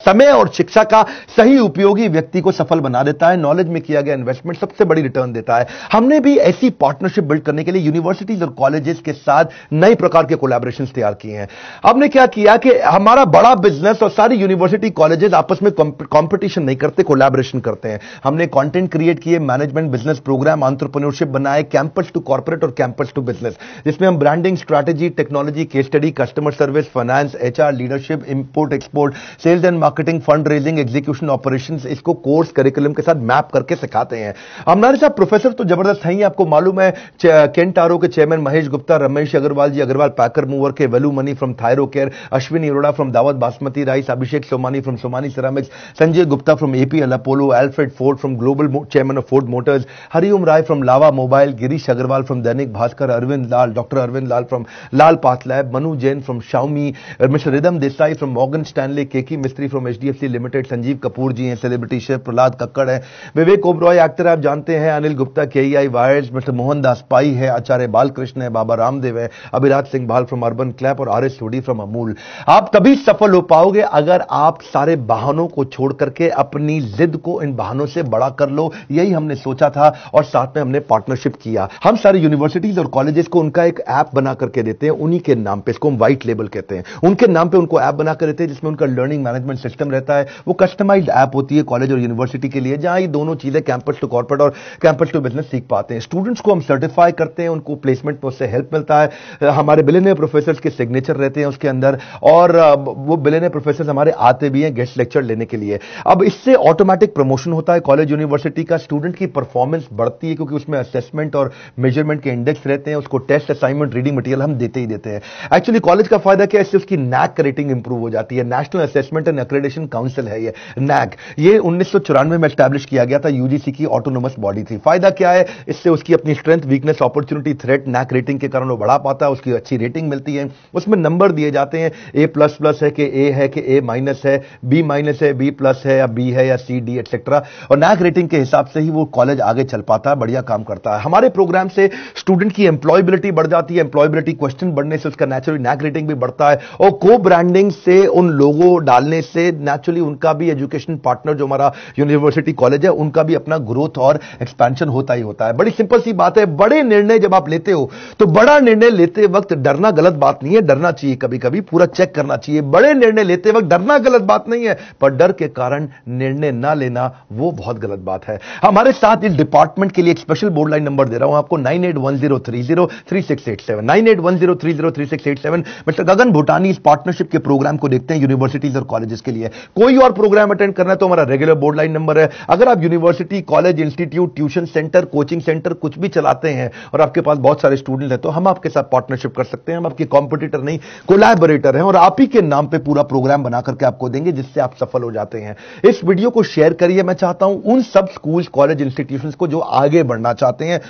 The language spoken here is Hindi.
समय और शिक्षा का सही उपयोगी व्यक्ति को सफल बना देता है नॉलेज में किया गया इन्वेस्टमेंट सबसे बड़ी रिटर्न देता है। हमने भी ऐसी पार्टनरशिप बिल्ड करने के लिए यूनिवर्सिटीज और कॉलेजेस के साथ नए प्रकार के कोलैबोरेशन तैयार किए हैं। हमने क्या किया कि हमारा बड़ा बिज़नेस और सारी यूनिवर्सिटी कॉलेजेस आपस में कॉम्पिटिशन नहीं करते कोलैबोरेशन करते हैं। हमने कॉन्टेंट क्रिएट किए मैनेजमेंट बिज़नेस प्रोग्राम आंट्रप्रनोरशिप बनाए कैंपस टू कॉर्पोरेट और कैंपस टू बिज़नेस जिसमें हम branding strategy technology case study customer service finance HR leadership import export sales and marketing fund raising execution operation इसको कोर्स करिकुलम के साथ मैप करके सिखाते हैं। हमारे साथ प्रोफेसर तो ज़बरदस्त हैं आपको मालूम है केंट आरो के chairman Mahesh Gupta, Ramesh Agarwal ji, Agarwal packer mover के, Velu Mani from Thyrocare Ashwini Arora from Daawat basmati rice, Abhishek Somani from Somani ceramics Sanjay Gupta from APL Apollo Alfred Ford from global chairman of Ford Motors Hariom Rai from Lava mobile Girish Agarwal from Dainik Bhaskar, Arvind Lal doctor Arvind Lal from Lal path lab Manu Jain from Xiaomi mister Ridham Desai from Morgan Stanley Keki Mistry from HDFC limited, Sanjeev Kapoor ji हैं सेलिब्रिटी शेफ प्रहलाद कक्कड़ है, विवेक ओब्रॉय एक्टर आप जानते हैं, Anil Gupta K I wires mister Mohan Das Pai है, आचार्य बालकृष्ण है, बाबा रामदेव है, Abhiraj Singh Bhal from urban clap और R S Sodhi from Amul आप तभी सफल हो पाओगे अगर आप सारे बहानों को छोड़ करके अपनी जिद को इन बहानों से बड़ा कर लो, यही हमने सोचा था और साथ में हमने पार्टनरशिप किया। हम सारे यूनिवर्सिटीज और कॉलेजेस को उनका एक ऐप बना करके देते हैं, उन्हीं के नाम पे, इसको हम व्हाइट लेबल कहते हैं। उनके नाम पे उनको ऐप बना कर देते हैं, जिसमें उनका लर्निंग मैनेजमेंट सिस्टम रहता है। वो कस्टमाइज ऐप होती है कॉलेज और यूनिवर्सिटी के लिए, जहाँ ये दोनों चीज़ें कैंपस टू कॉर्पोरेट और कैंपस टू बिज़नेस सीख पाते हैं। स्टूडेंट्स को हम सर्टिफाई करते हैं, उनको प्लेसमेंट में उससे हेल्प मिलता है। हमारे बिलेनियर प्रोफेसर के सिग्नेचर रहते हैं उसके अंदर, और वो बिलेनियर प्रोफेसर हमारे आते भी हैं गेस्ट लेक्चर लेने के लिए। अब इससे ऑटोमेटिक प्रमोशन होता है। कॉलेज यूनिवर्सिटी का स्टूडेंट की परफॉर्मेंस बढ़ती है, क्योंकि उसमें असेसमेंट और मेज़रमेंट के इंडेक्स रहते हैं, उसको टेस्ट असाइनमेंट रीडिंग मटेरियल हम देते ही देते हैं। एक्चुअली कॉलेज का फ़ायदा क्या है? इससे उसकी नैक रेटिंग इंप्रूव हो जाती है। National Assessment and Accreditation Council है ये नैक ये उन्नीस सौ चौरानवे में स्टैब्लिश किया गया था यूजीसी की ऑटोनोमस बॉडी थी। फ़ायदा क्या है? इससे उसकी अपनी strength weakness opportunity threat NAAC rating के कारण वो बढ़ा पाता है, उसकी अच्छी रेटिंग मिलती है। उसमें नंबर दिए जाते हैं ए प्लस प्लस है कि ए है कि ए माइनस है बी माइनस है बी प्लस है या बी है या सी डी एक्सेट्रा और नैक रेटिंग के हिसाब से ही वो कॉलेज आगे चल पाता है, बढ़िया काम करता है। हमारे प्रोग्राम से स्टूडेंट की एम्प्लॉयबिलिटी बढ़ जाती है एम्प्लॉयबिलिटी क्वेश्चन बढ़ने से उसका नेचुरली नैक रेटिंग भी बढ़ता है। और को ब्रांडिंग से उन लोगों डालने से नेचुरली उनका भी एजुकेशन पार्टनर जो हमारा यूनिवर्सिटी कॉलेज है, उनका भी अपना ग्रोथ और एक्सपेंशन होता ही होता है। बड़ी सिंपल सी बात है, बड़े निर्णय जब आप लेते हो तो बड़ा निर्णय लेते वक्त डरना गलत बात नहीं है, डरना चाहिए कभी कभी पूरा चेक करना चाहिए। बड़े निर्णय लेते वक्त डरना गलत बात नहीं है, पर डर के कारण निर्णय ना लेना, वो बहुत गलत बात है। हमारे साथ इस डिपार्टमेंट के लिए एक स्पेशल बोर्ड लाइन नंबर दे रहा हूँ आपको nine eight one zero three zero three six eight seven nine eight one zero three zero three six eight seven mister Gagan Bhutani इस पार्टनरशिप के प्रोग्राम को देखते हैं यूनिवर्सिटीज और कॉलेजेस के लिए। कोई और प्रोग्राम अटेंड करना है तो हमारा रेगुलर बोर्ड लाइन नंबर है। अगर आप university college institute tuition centre coaching centre कुछ भी चलाते हैं और आपके पास बहुत सारे स्टूडेंट हैं तो हम आपके साथ पार्टनरशिप कर सकते हैं। हम आपके कॉम्पिटिटर नहीं कोलैबोरेटर हैं और आप ही के नाम पे पूरा प्रोग्राम बना करके आपको देंगे, जिससे आप सफल हो जाते हैं। इस वीडियो को शेयर करिए। मैं चाहता हूँ उन सब स्कूल कॉलेज इंस्टीट्यूशन को जो आगे बढ़ना चाहते हैं।